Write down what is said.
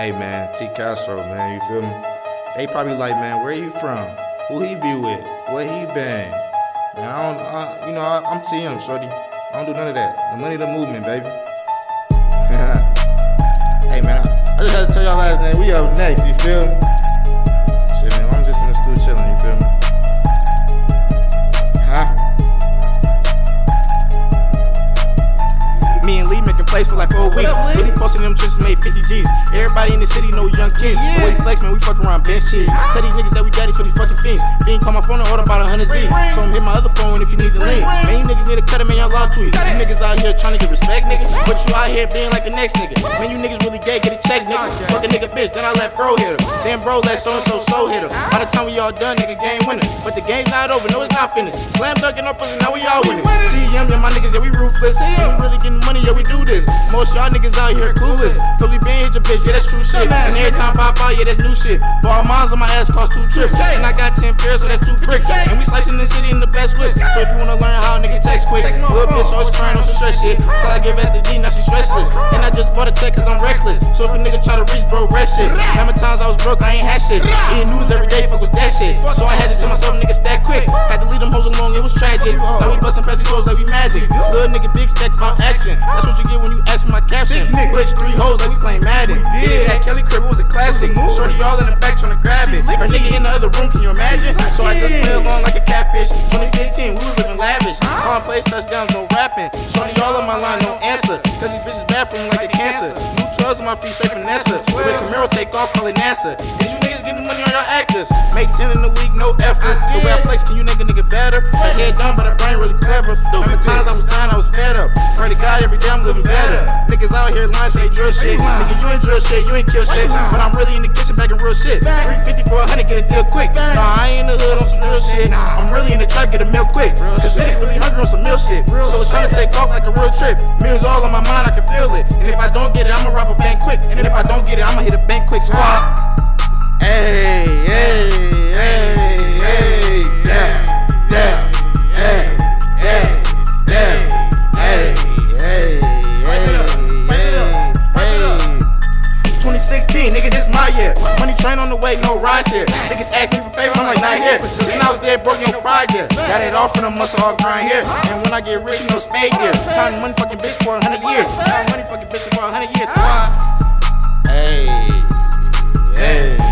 Hey man, T Castro, man, you feel me? They probably like, man, where you from? Who he be with? Where he been? Man, I don't, I, you know, I, I'm TM, shorty. I don't do none of that. The money, the movement, baby. hey man, I, I just had to tell y'all last name. We up next, you feel me? Me and Lee making plays for like four weeks. Really posting them just made 50 G's. Everybody in the city know young kings. Yeah. Boys flex, man, we fuck around bench cheese. Tell these niggas that we daddies for these fucking fiends. Fiend call my phone and order about a hundred Z. Told him hit my other phone if you need the link. Man, you niggas need to cut him in your law tweet. These niggas out here trying to get respect, niggas. But you out here being like the next nigga. Man, you niggas really gay, get a check, nigga. Fuck a nigga bitch, then I let bro hit him. Then bro let so and so so hit him. By the time we all done, nigga, game winner. But the game's not over, no, it's not finished. Slam dunking up pussy, now we all winning. TM, yeah, my niggas, yeah, we ruthless. And we really getting money, yeah, we do this. Most y'all niggas out here clueless. Cause we been hit your bitch, yeah, that's true shit. And every time pop out, yeah, that's new shit. Balmains on my ass cost two trips. And I got 10 pairs, so that's two bricks. And we slicing the city in the best whip. So if you wanna learn how nigga text quick, little bitch always crying on some stress shit. Till I give S the D, now she stressless. And I just bought a tech cause I'm reckless. So if a nigga try to reach, bro, rest shit. How many times I was broke, I ain't had shit. Eating news every day, fuck was that shit. So I had to tell myself, nigga, stack quick. Had to leave them hoes alone, it was tragic. Now we bustin' past these hoes like we magic. Little nigga, big stacks about action. That's what you get when you ask for my caption. Blitz three hoes like we playing Madden. Yeah, that Kelly crib was a classic. Shorty all in the back trying to grab it. Her nigga in the other room, can you imagine? So I just play along like a catfish. 2015, we was Calling plays, touchdowns, no rapping. Shorty all on my line, no answer. Cause these bitches bad for me like a cancer. New 12s on my feet, straight from NASA. The way Camaro take off, call it NASA. Is you niggas getting money on your actors? Make 10 in a week, no effort. The way I flex, can you nigga nigga better? My head done, but I brain really clever. Many times I was dying, I was fed up. Pray to God every day I'm living better. Niggas out here lying, say drill shit. Nigga, you ain't drill shit, you ain't kill shit. But I'm really in the kitchen bagging real shit. 350 for a hundred, get a deal quick. Nah, I ain't in the hood on some drill shit. I'm really in the trap, get a meal quick. Shit. So it's trying to take off like a real trip. Meals all on my mind, I can feel it. And if I don't get it, I'ma rob a bank quick. And if I don't get it, I'ma hit a bank quick squad. Year. Money train on the way, no rides here. Niggas ask me for favors, I'm like, not here. And I was dead broke, no pride here. Got it off from the muscle, all grind here. And when I get rich, no spade here. Counting money fucking bitch for a hundred years. Counting money fucking bitch for a hundred years. Why? hey, hey.